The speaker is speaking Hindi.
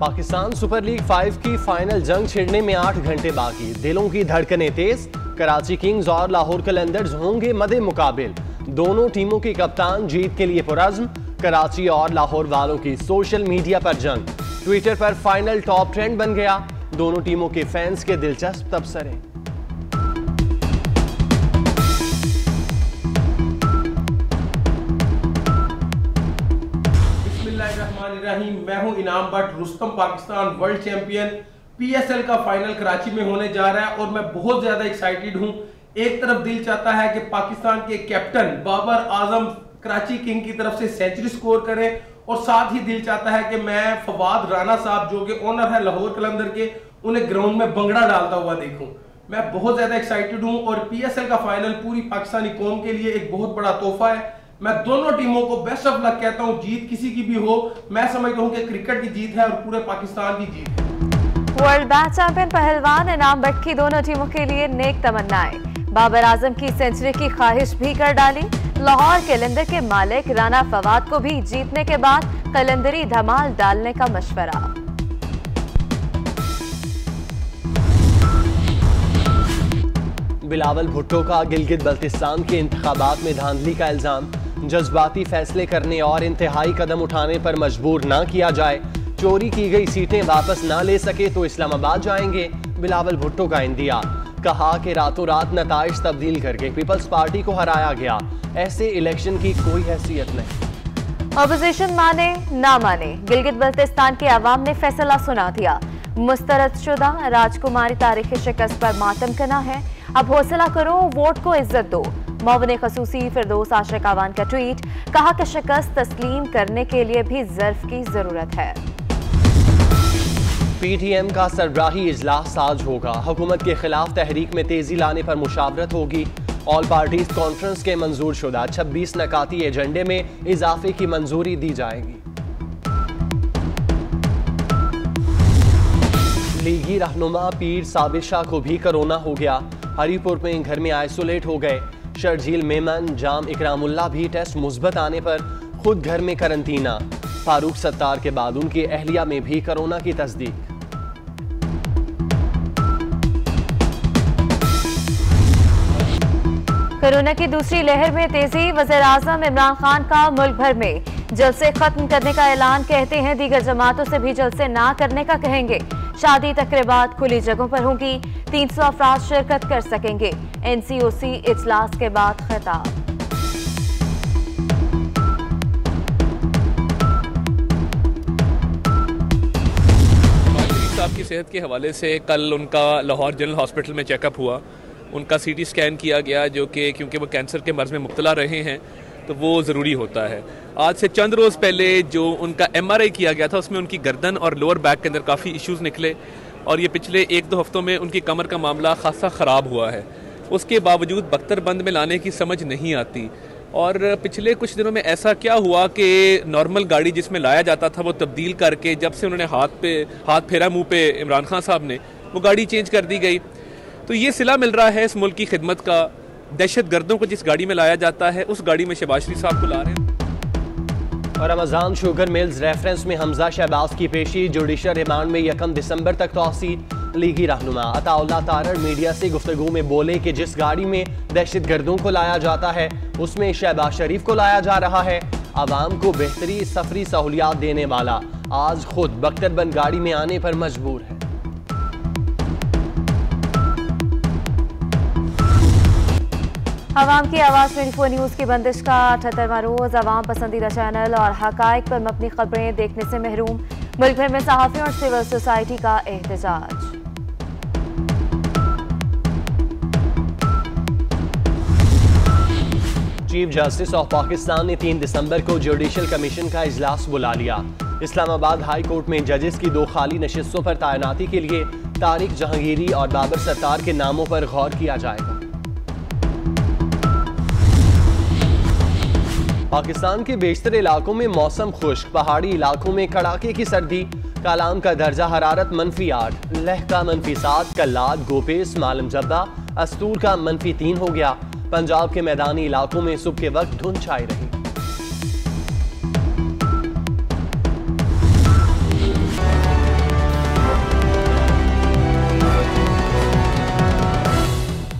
पाकिस्तान सुपर लीग फाइव की फाइनल जंग छिड़ने में आठ घंटे बाकी। दिलों की धड़कने तेज, कराची किंग्स और लाहौर कलंदर्स होंगे मदे मुकाबिल। दोनों टीमों के कप्तान जीत के लिए पुरज़म, कराची और लाहौर वालों की सोशल मीडिया पर जंग। ट्विटर पर फाइनल टॉप ट्रेंड बन गया। दोनों टीमों के फैंस के दिलचस्प तबसरे। बिस्मिल्लाहिर्रहमानिर्रहीम मैं हूँ Inam Butt Rustam Pakistan world champion PSL का फाइनल कराची में होने जा रहा है और मैं बहुत ज़्यादा एक्साइटेड हूँ। एक तरफ़ दिल चाहता है कि पाकिस्तान के कैप्टन बाबर आज़म कराची किंग की तरफ़ से सेंचुरी स्कोर करें और साथ ही दिल चाहता है कि मैं फवाद राना साहब जो कि ओनर है लाहौर कलंदर के, उन्हें ग्राउंड में बंगड़ा डालता हुआ देखूँ। मैं बहुत ज़्यादा एक्साइटेड हूँ और पीएसएल का फाइनल पूरी पाकिस्तानी कौम के लिए एक बहुत बड़ा तोहफा है। मैं दोनों टीमों को बेस्ट ऑफ़ लक कहता हूँ जीत किसी की भी हो। मैं समझता हूँ कि क्रिकेट की जीत है और पूरे पाकिस्तान की जीत है। वर्ल्ड बैच चैंपियन पहलवान इनाम बट की दोनों टीमों के लिए नेक तमन्नाएँ। बाबर आज़म की सेंचुरी की ख्वाहिश भी कर डाली। लाहौर कलंदर के मालिक राना फवाद को भी जीतने के बाद कलंदरी धमाल डालने का मशवरा। बिलावल भुट्टो का गिलगित बल्तिस्तान के इंतबात में धांधली का इल्ज़ाम। जज्बाती फैसले करने और इंतहाई कदम उठाने पर मजबूर ना किया जाए। चोरी की गई सीटें वापस ना ले सके तो इस्लामाबाद जाएँगे, बिलावल भुट्टो का इंदिया। कहा कि रातों रात नतज तब्दील करके पीपल्स पार्टी को हराया गया। ऐसे इलेक्शन की कोई हैसियत नहीं। अपोजिशन माने, ना माने, गिलगित बल्तिस्तान के अवाम ने फैसला सुना दिया। मुस्तरद शुदा, राजकुमारी तारीख शिकस्त पर मातम करना है। अब हौसला करो, वोट को इज़्ज़त दो। मोबन खसूसी फिरदोस आशरक आवान का ट्वीट, कहा कि शिकस्त तस्लीम करने के लिए भी जर्फ की ज़रूरत है। पीटीएम का सरबराही इजलास आज होगा। हुकूमत के खिलाफ तहरीक में तेज़ी लाने पर मुशावरत होगी। ऑल पार्टीज़ कॉन्फ्रेंस के मंजूर शुदा, छब्बीस नकाती एजेंडे में इजाफे की मंजूरी दी जाएगी। लीगी रहनुमा पीर साबिर शाह को भी कोरोना हो गया। हरीपुर में घर में आइसोलेट हो गए। शर्जील मेमन, जाम इकरामुल्ला भी टेस्ट मुस्बत आने पर खुद घर में करंतना। फारूक सत्तार के बाद उनकी अहलिया में भी कोरोना की तस्दीक। कोरोना की दूसरी लहर में तेज़ी, वज़ीर आज़म इमरान खान का मुल्क भर में। जलसे खत्म करने का ऐलान, कहते हैं, दीगर जमातों से भी जलसे ना करने का कहेंगे। शादी तकरीबात खुली जगहों पर होंगी। तीन सौ अफराज शिरकत कर सकेंगे। एनसीओसी इजलास के बाद खिताब। साहब की सेहत के हवाले से कल उनका लाहौर जनरल हॉस्पिटल में चेकअप हुआ। उनका सीटी स्कैन किया गया जो कि क्योंकि वो कैंसर के मर्ज़ में मुबतला रहे हैं। तो वो ज़रूरी होता है। आज से चंद रोज़ पहले जो उनका एमआरआई किया गया था, उसमें उनकी गर्दन और लोअर बैक के अंदर काफ़ी इश्यूज़ निकले और ये पिछले एक दो हफ्तों में उनकी कमर का मामला खासा ख़राब हुआ है। उसके बावजूद बख्तरबंद में लाने की समझ नहीं आती। और पिछले कुछ दिनों में ऐसा क्या हुआ कि नॉर्मल गाड़ी जिसमें लाया जाता था, वो तब्दील करके जब से उन्होंने हाथ पे, हाथ फेरा मुँह पे इमरान खान साहब ने, वो गाड़ी चेंज कर दी गई। तो ये सिला मिल रहा है इस मुल्क की खिदमत का। दहशत गर्दों को जिस गाड़ी में लाया जाता है, उस गाड़ी में शहबाज शरीफ साहब को ला रहे हैं। और रमज़ान शुगर मिल्स रेफरेंस में हमजा शहबाज की पेशी, जुडिशल रिमांड में यकम दिसंबर तक तोसी लीगी रहनुमा। अताउल्ला तारड़ मीडिया से गुफ्तगू में बोले कि जिस गाड़ी में दहशत गर्दों को लाया जाता है, उसमें शहबाज शरीफ को लाया जा रहा है। आवाम को बेहतरी सफरी सहूलियात देने वाला आज खुद बख्तरबंद गाड़ी में आने पर मजबूर है। आवाम की आवाज़ ट्वेंटी फोर न्यूज़ की बंदिश का अठहत्तरवा रोज़ आवाम पसंदीदा चैनल और हकाइक पर मबनी खबरें देखने से महरूम। मुल्क भर में सहाफ़ियों और सिविल सोसाइटी का एहतजाज। चीफ जस्टिस ऑफ़ पाकिस्तान ने तीन दिसंबर को जुडिशल कमीशन का इजलास बुला लिया। इस्लामाबाद हाई कोर्ट में जजेस की दो खाली नशस्तों पर तैनाती के लिए तारिक जहांगीरी और बाबर सत्तार के नामों पर गौर किया जाएगा। पाकिस्तान के बेशतर इलाकों में मौसम खुश्क, पहाड़ी इलाकों में कड़ाके की सर्दी, कालाम का दर्जा हरारत मनफी आठ, लह का मनफी सात, कल्लाद, गोपेस, मालम जब्दा अस्तूर का मनफी तीन हो गया। पंजाब के मैदानी इलाकों में सुबह के वक्त धुंध छाई रही।